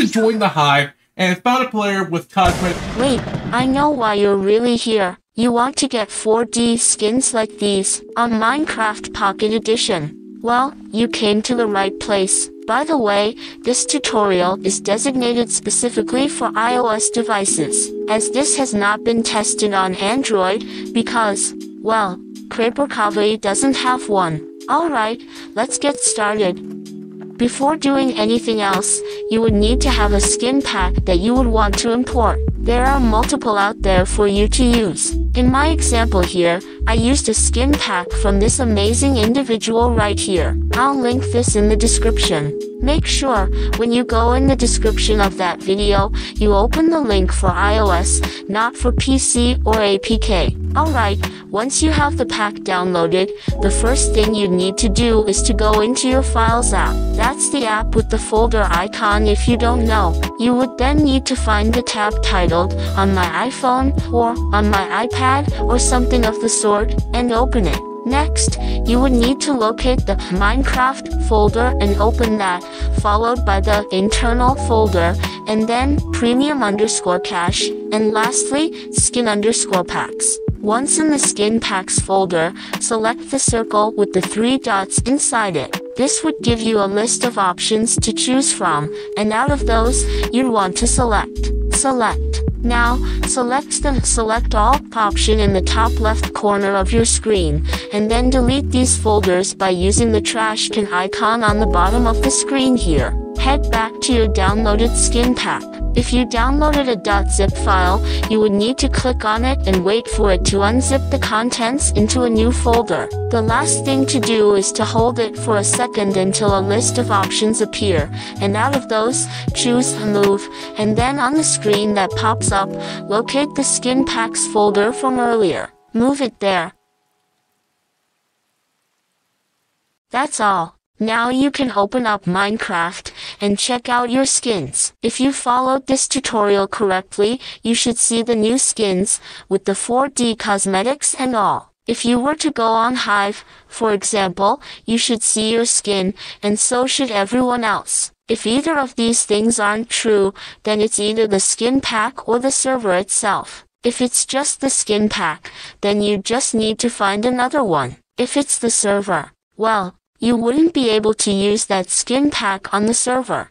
to join the hive and found a player with cosmetic. Wait, I know why you're really here. You want to get 4D skins like these on Minecraft Pocket Edition. Well, you came to the right place. By the way, this tutorial is designated specifically for iOS devices, as this has not been tested on Android because, well, Crehper doesn't have one. Alright, let's get started. Before doing anything else, you would need to have a skin pack that you would want to import. There are multiple out there for you to use. In my example here, I used a skin pack from this amazing individual right here. I'll link this in the description. Make sure, when you go in the description of that video, you open the link for iOS, not for PC or APK. Alright, once you have the pack downloaded, the first thing you need to do is to go into your Files app. That's the app with the folder icon if you don't know. You would then need to find the tab titled, on my iPhone, or on my iPad, or something of the sort, and open it. Next, you would need to locate the Minecraft folder and open that, followed by the internal folder, and then premium underscore cache, and lastly, skin underscore packs. Once in the skin packs folder, select the circle with the three dots inside it. This would give you a list of options to choose from, and out of those, you'd want to select. Select. Now, select the Select All option in the top left corner of your screen, and then delete these folders by using the trash can icon on the bottom of the screen here. Head back to your downloaded skin pack. If you downloaded a .zip file, you would need to click on it and wait for it to unzip the contents into a new folder. The last thing to do is to hold it for a second until a list of options appear, and out of those, choose Move, and then on the screen that pops up, locate the Skin Packs folder from earlier. Move it there. That's all. Now you can open up Minecraft and check out your skins. If you followed this tutorial correctly, you should see the new skins with the 4D cosmetics and all. If you were to go on Hive, for example, you should see your skin, and so should everyone else. If either of these things aren't true, then it's either the skin pack or the server itself. If it's just the skin pack, then you just need to find another one. If it's the server, well, you wouldn't be able to use that skin pack on the server.